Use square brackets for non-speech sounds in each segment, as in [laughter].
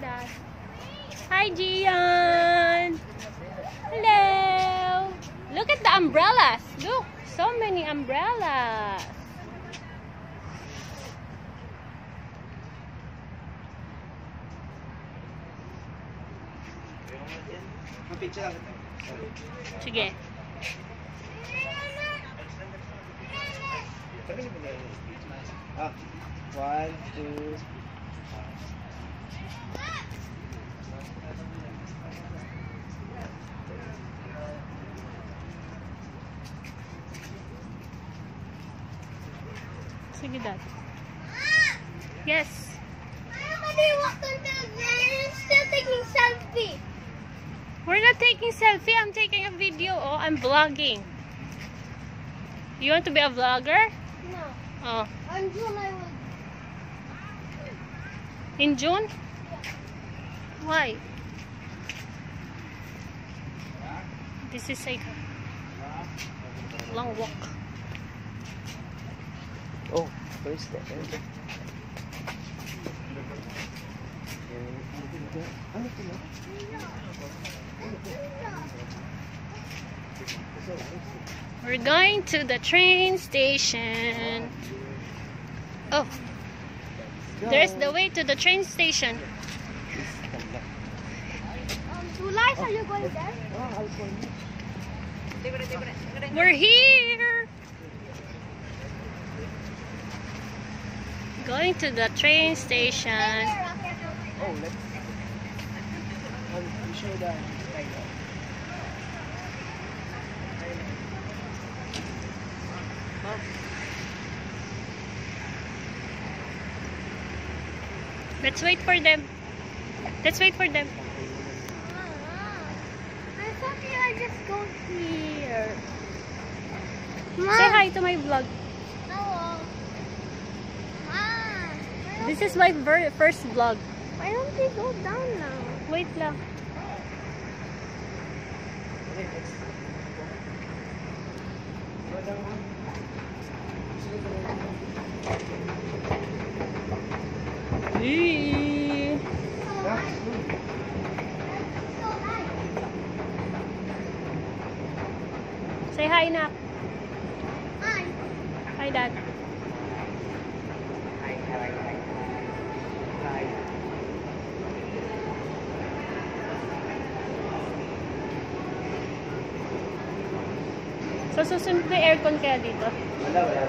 Dad. Hi, Gian. Hello. Look at the umbrellas. Look, so many umbrellas. Sige. Ah, one, two, Sige, Dad. Yes. Somebody walked into the and still taking selfie. We're not taking selfie. I'm taking a video. Oh, I'm vlogging. You want to be a vlogger? No. Oh. On June I will. In June? Why? This is a long walk. Oh, where's that? Ano? We're going to the train station. Oh, there's the way to the train station. Um, two lights, are you going there? Ah, alcohol. We're here. Going to the train station. Oh, let's... You show the skyline. Oh. Let's wait for them. Let's wait for them. I thought you would just go here. Say hi to my vlog. Hello. Mom. This is my ver- first vlog. Why don't they go down now? Wait lang. Say hi, Nak. Hi. Hi, Dad. So, susunod na aircon kaya dito? Wala, wala.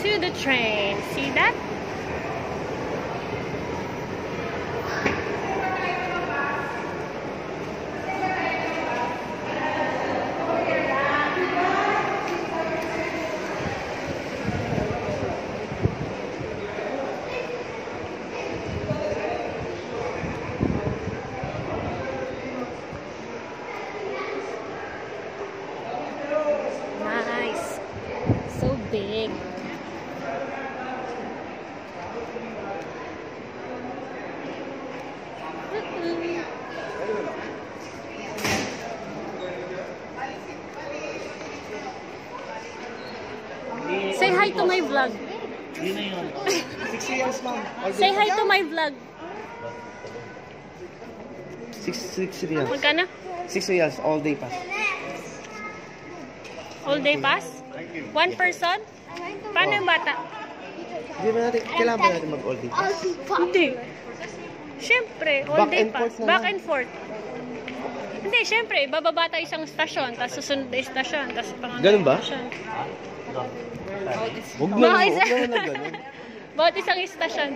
To the train. See that? Nice. So big. Mm-mm. Say hi to my vlog. Six years, ma'am. All [laughs] Say hi to my vlog. Six, six reals. Magkano? Six reals, all day pass. All day pass? One person? Paano yung bata? Hindi ba natin, kailangan ba natin mag-all day pass? Hindi. Siyempre, all Back day and pass. forth na Back lang. and forth. Hindi, syempre, bababa tayo isang stasyon, tapos susunod na istasyon, tapos pangalan. Ganun ba? Stasyon. Huwag na, huwag isa... na na. Bawat isang istasyon.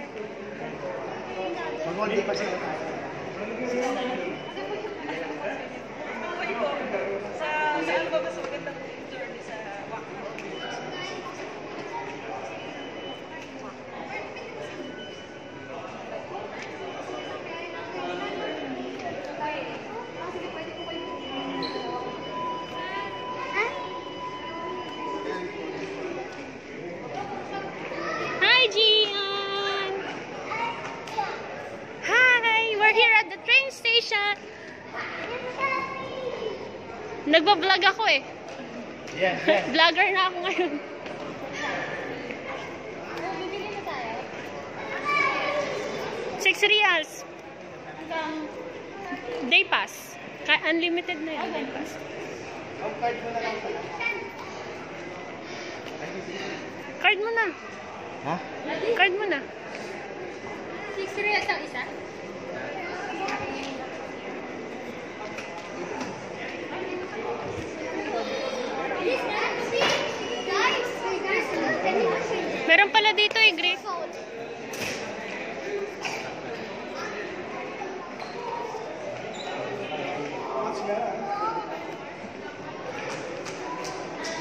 Sa saan ba ba Nagbablog ako eh. Yeah, yeah. [laughs] Vlogger na ako ngayon. Six reals. Day pass. Ka unlimited na yun. Day pass. Card mo na. Ha? Card mo na. Six reals ang isa? Meron pala dito eh, Grace.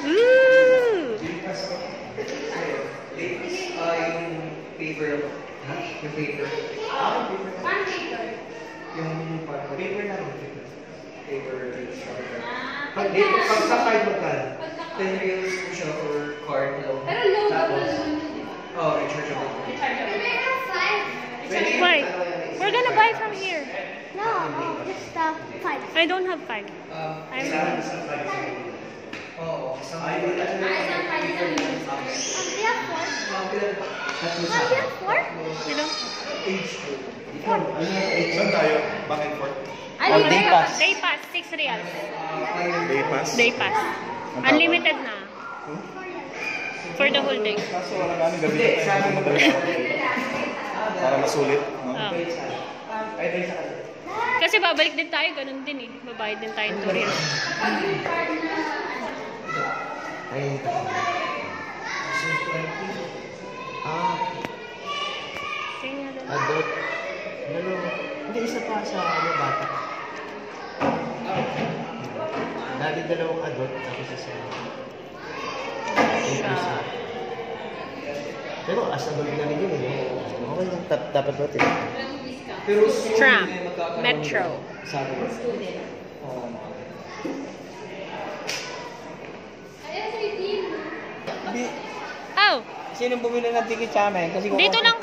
Ooh! Ah, yung paper. Ha? Yung paper. Yung paper na Paper. Pag, pag sa card mo ka, 10 reals mo siya for card loan. Pero loan Tapos, oh, rechargeable. Pwede yung Why? ano yan, We're gonna buy from here. No, just uh, five. I don't have five. Ah, I'm- kailangan isang card sa Oo, isang card. Ay, ano Um, we have four. Tatlo Um, sa we have four? You know? age two. Ikaw, ano age? Saan tayo? Back and forth? Oh, day pass. Day pass, 6 reals. Day pass? Day pass. Unlimited na. For the whole day. Kaso wala kami gabi na tayo. Madali Para masulit. No? Oh. Ay, tayo sa kanila. Kasi babalik din tayo, ganun din eh. Babayad din tayo 2 reals. Ay, Ah, Tingnan na. adult. Dalawa. Hindi, isa pa sa ano, bata. Dali dalawang adult, tapos isa. Yung isa. Pero as adult na rin yun eh. Okay lang, tap, dapat ba ito? Pero Tram. Metro. Sabi ko. Oo. Oh, Sino bumili ng ticket sa amin? Kasi dito lang?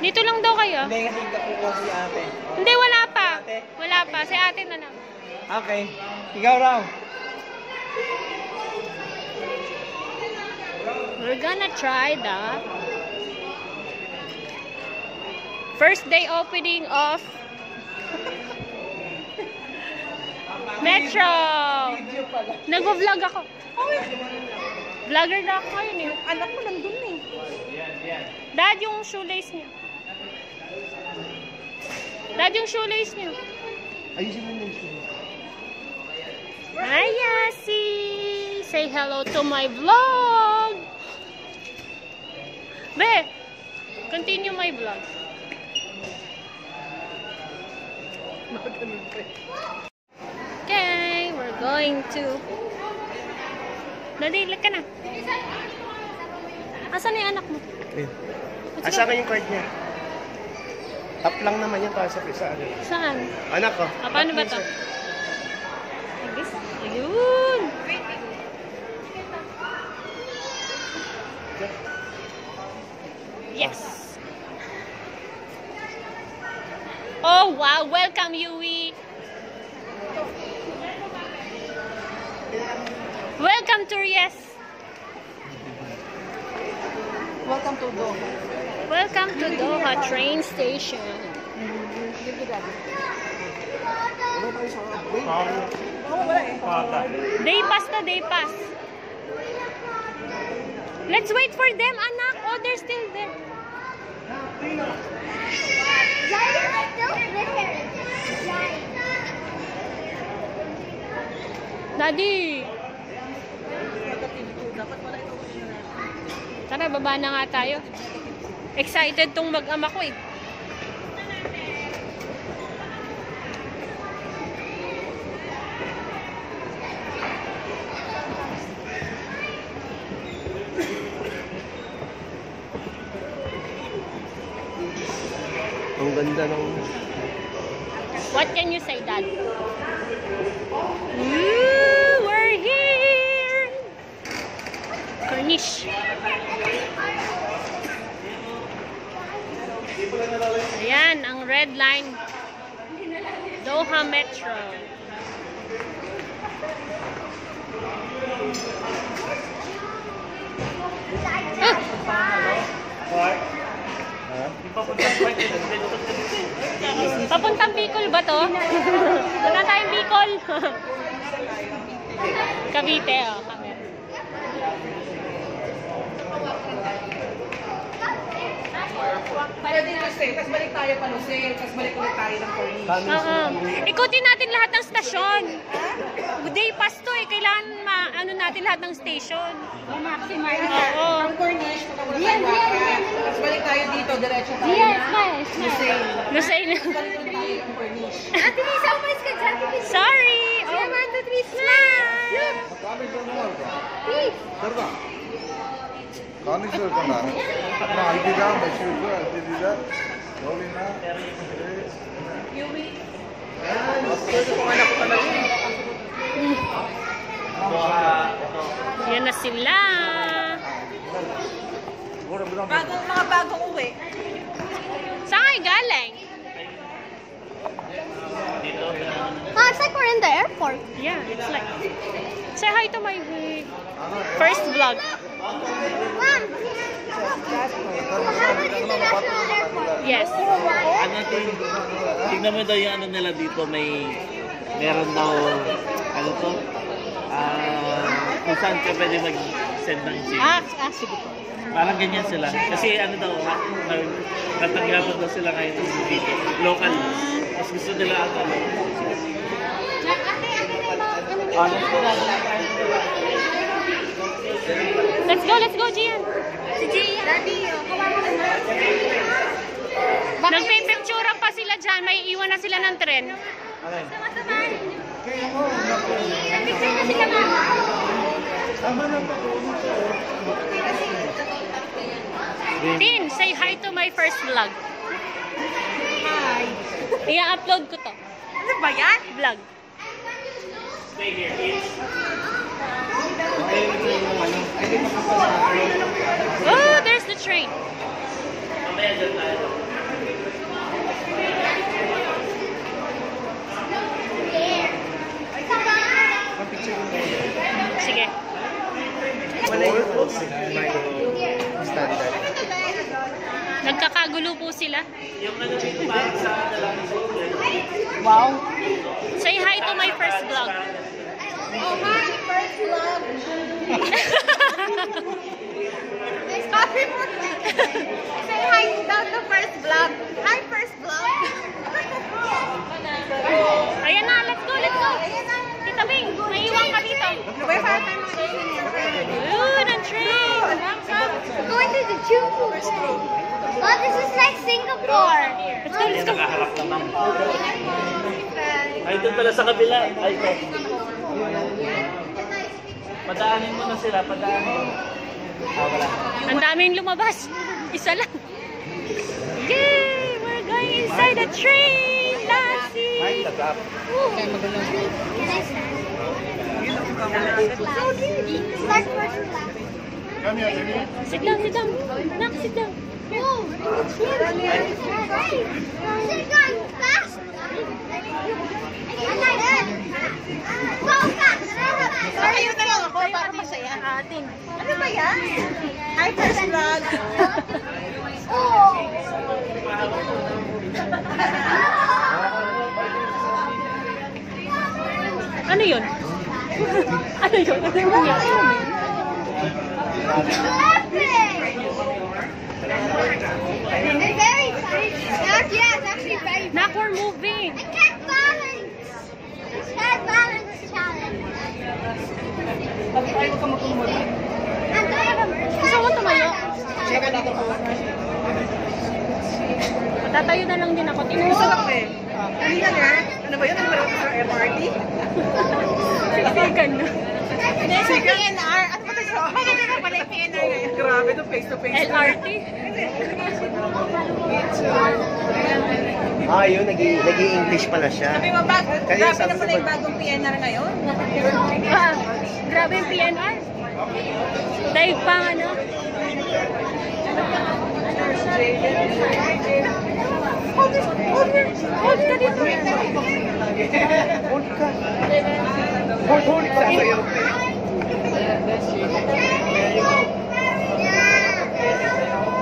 Dito lang daw kayo. Hindi kasi kukuha si ate. Hindi, wala pa. Wala pa. Si ate na lang. Okay. Ikaw raw. We're gonna try the first day opening of [laughs] Metro. Nagvo-vlog ako. Vlogger na ako ngayon eh. Anak mo nandun eh. Dad, yung shoelace niya. Dad, yung shoelace niya. Ayusin mo yung shoe. Hi, Yasi! Say hello to my vlog! Be, continue my vlog. Okay, we're going to... Nadilag ka na. Asan na yung anak mo? Ayun. Asa ka yung card niya? Tap lang naman yan para sa sa ano. Saan? Anak ko. Ah, paano ba to? This? Ayun! Yes! Oh, wow! Welcome, Yui! Welcome to Yes! Welcome to Doha. Welcome to Doha train station. Day pass to day pass. Let's wait for them, anak. Oh, they're still there. Daddy! Tara, baba na nga tayo. Excited tong mag-ama ko eh. Ang ganda ng... What can you say, Dad? Ooh, we're here! Cornish! Ayan, ang red line. Doha Metro. Papuntang Bicol ba to? Punta tayong Bicol. [laughs] Cavite, oh. Din kasi, tapos balik tayo pa Lucille, tapos balik ulit tayo ng Cornish. Oo. Ikutin natin lahat ng stasyon. Day pass to eh. Kailangan ma ano natin lahat ng station. Maximize. Oo. From Cornish, papunta tayo Wakat. Tapos balik tayo dito, diretso tayo na Lucille. Lucille. Balik ulit tayo ng Cornish. Ate Lisa, umalis ka dyan. Sorry. Yeah, Oh. one, two, three, smile. காலீஸ்வரர் பண்ணாங்க அப்புறம் அல்பிதா பஷீருக்கு அல்பிதா ரோலினா Yan na sila. Bagong mga bagong uwi. Saan kayo galing? Ah, it's like we're in the airport. Yeah, it's like... Say hi to my first vlog. Wow. Muhammad International Airport. Yes. ano din, tignan mo daw yung ano nila dito, may, meron daw, ano to, ah, kung saan ka pwede mag-send ng chip. Ah, ah sige po. Parang ganyan sila. Kasi ano daw, natanggapan daw sila ngayon dito, local. Mas gusto nila ano. Honest ko na. Let's go, let's go, Gian. Nagpipicturean pa sila dyan. May iwan na sila ng tren. Sama-samahan niyo. Nag-picture na sila, mama. Tin, say hi to my first vlog. Hi. I-upload ko to. Ano ba yan? Vlog. Stay here, kids. Oh, there's the train. Mamaya dyan tayo. Sige. Nagkakagulo po sila. Yung Wow. Say hi to my first vlog. Oh, hi, love. Happy birthday. Say hi daw to first vlog. Hi, first vlog. Ayan na, let's go, let's go. Tita Bing, maiwan ka dito. Sabay pa tayo mga Yun, ang train. Going to the juice. Oh, this is like Singapore. Let's go, let's go. nakaharap naman. Ay, doon pala sa kabila. Ay, ito. Padaanin mo na sila, padaanin. Ah, wala. Ang daming lumabas. Isa lang. Yay! We're going inside the train, Lassie! Start first class. Sit down, sit down. Nak, sit down. Whoa, sit down fast. Go fast. Kayo na lang ako para Atin. Ano ba yan? Hi, first vlog. Oh. Ano yun? ano yun? Ano yung nangyari? Nak, we're moving. I can't balance. Not balance challenge. Ay, huwag ka magkumod. I'm gonna have a Gusto mo tumayo? Check out dito po. Tatayo na lang din ako. Tingnan Gusto mo. lang eh. Kanina na. Ano ba yun? Ano ba yun sa MRT? Siksikan na. Hindi, sa PNR. Ano ba ito? Maganda na pala yung PNR ngayon. Grabe to face to face. LRT. Ah, yun, nag-i-English pala siya. Sabi mo, bag, grabe na pala yung bagong PNR ngayon. Ah, grabe yung PNR. Dahil pang ano. Hold ka dito. Hold ka. Hold, hold ka.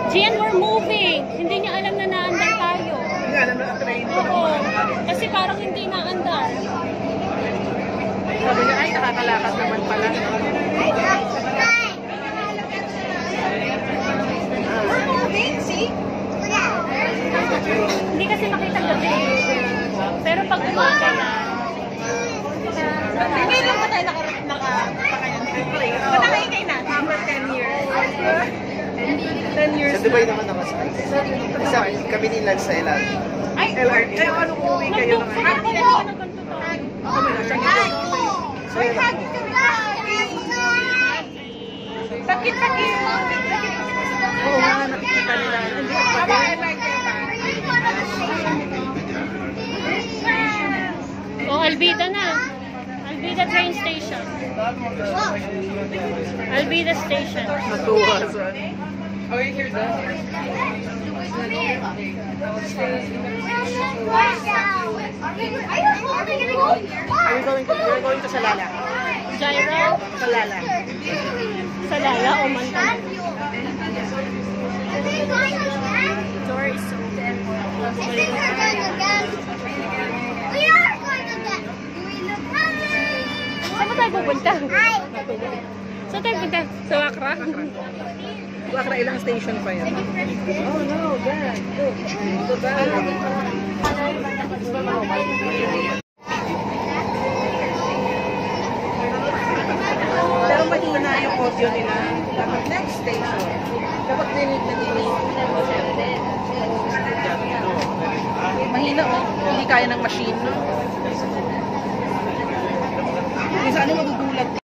Gian, we're moving. Hindi niya alam na naandar tayo. Hindi alam na train. Oo. Kasi parang hindi naandar. Sabi niya, ay, nakakalakad naman pala. We're moving, see? Hindi kasi makita gabi. Pero pag umaga na, Hindi lang ba tayo naka... naka... Ba't nakaikay na? After 10 years. 10 years Sa Dubai naman ako sa Isa, kami ni Lance sa Elan. Ay, LRT. Eh, ano uwi kayo nagtukso naman? ako ba na ganito to? Ay! We're hugging to Bakit, bakit? Oo nga, nakikita nila. Aba, pa aba, aba. Oh, Albida na. Albida train station. Albida station. Natuwa sa Oh, you hear that? Are you going to, you're going to Salala? Gyro. Salala. Sa Lala o Manta. Door is open. Saan ba tayo pupunta? Saan tayo pupunta? Sa Wakra? Bakra ilang station pa yan? Oh no, Dad. Look. Ito, Dad. Pero mahina yung audio nila. Dapat next station. Dapat dinig na dinig. Mahina oh. Hindi kaya ng machine, no? Minsan ano magugulat